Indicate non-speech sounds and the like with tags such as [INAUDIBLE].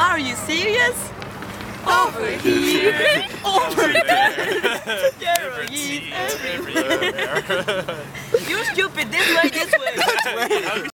Are you serious? Over here, [LAUGHS] over there. Carol, everywhere. [LAUGHS] You stupid. This way, this way. [LAUGHS]